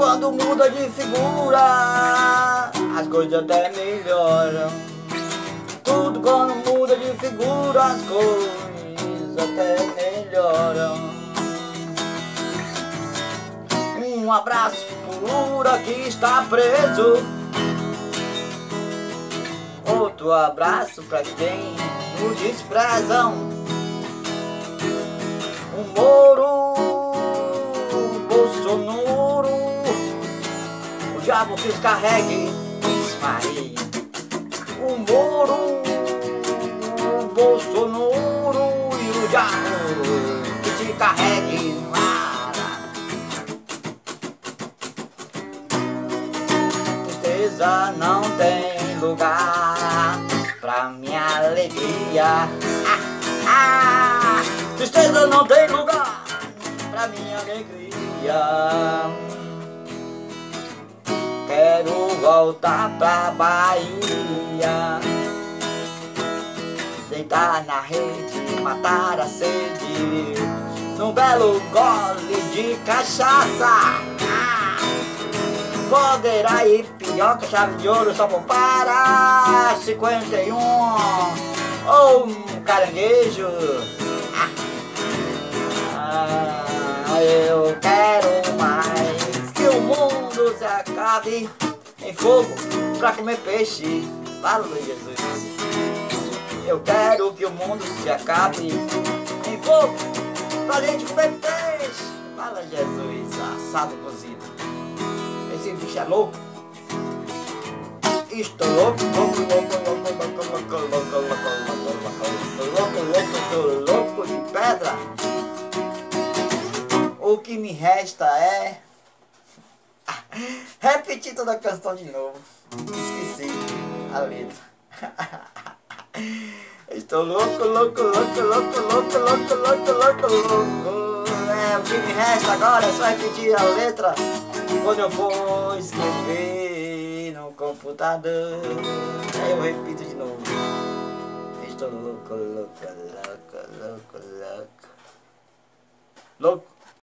quando muda de figura, as coisas até melhoram. Tudo quando muda de figura, as coisas até melhoram. Um abraço por Ura que está preso. Outro abraço pra quem o desprezam. Diabo que os carregue, Maria. O Moro, o Bolsonaro e o diabo que te carregue, Tristeza não tem lugar pra minha alegria. Ah, ah, tristeza não tem lugar pra minha alegria. Voltar pra Bahia. Deitar na rede, matar a sede. Num belo gole de cachaça. Ah, poderá pior que chave de ouro só por para 51 ou um caranguejo. Ah, eu quero mais que o mundo se acabe em fogo pra comer peixe. Fala, Jesus. Eu quero que o mundo se acabe em fogo pra gente comer peixe. Fala, Jesus. Assado cozido. Esse bicho é louco. Estou louco, louco, louco, louco, louco, louco, louco, louco, louco, louco, louco, louco, louco de pedra. O que me resta é repetir toda a canção de novo. Esqueci a letra. Estou louco, louco, louco, louco, louco, louco, louco, louco, louco. É, o que me resta agora é só repetir a letra quando eu for escrever no computador. Aí eu repito de novo. Estou louco, louco, louco, louco, louco. Louco.